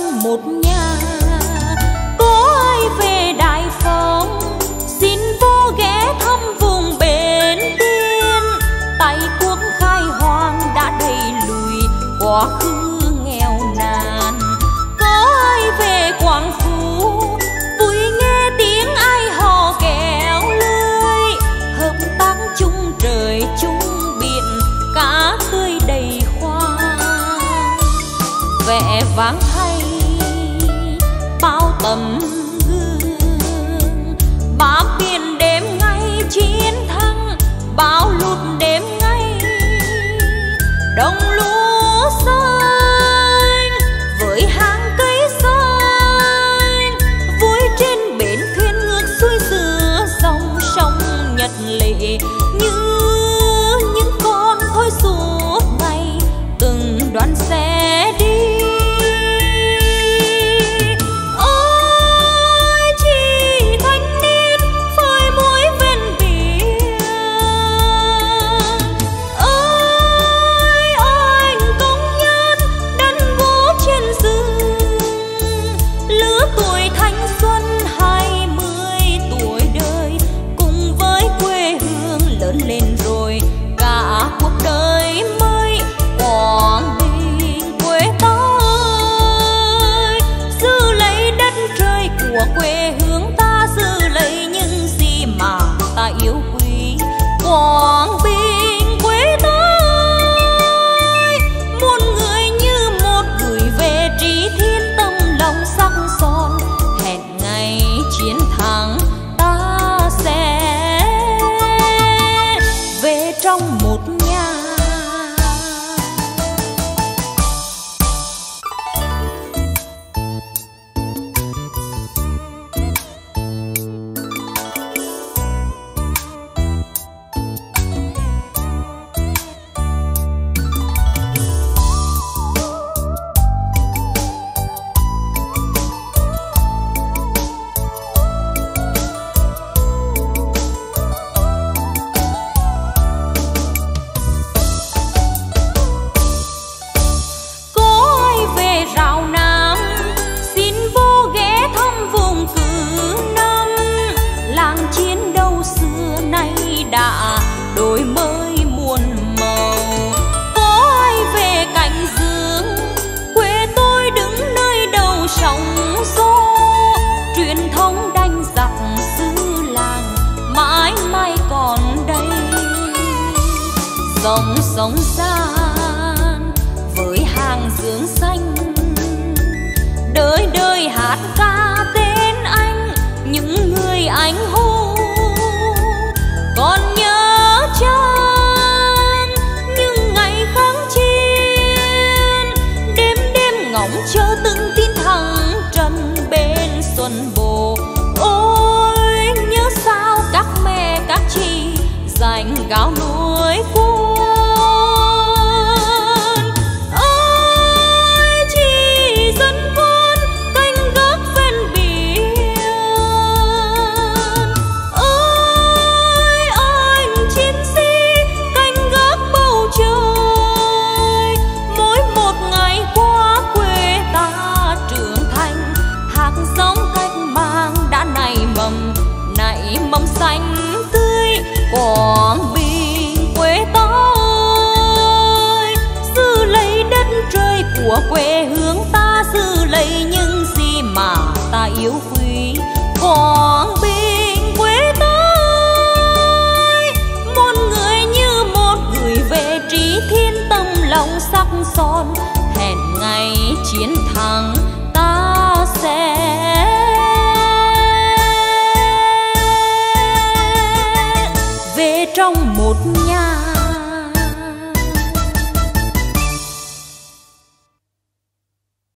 trong một nhà. Có ai về đại phong xin vô ghé thăm vùng bến tiên tại quốc khai hoang đã đầy lùi, quá khứ nghèo nàn. Có ai về quảng phú? Vui nghe tiếng ai hò kéo lưới hợp tác chung trời chung biển, cá tươi đầy khoang. Vẻ vang đồng lúa xanh vẫy hàng cây xanh, vui trên biển thuyền ngược xuôi giữa dòng sông nhật lệ. Như hát ca tên anh, những người anh hùng còn nhớ chân những ngày kháng chiến, đêm đêm ngóng chờ từng của quê hương ta giữ lấy những gì mà ta yêu quý. Còn bên quê ta một người như một người về trí thiên tâm lòng sắc son. Hẹn ngày chiến thắng ta sẽ về trong một nhà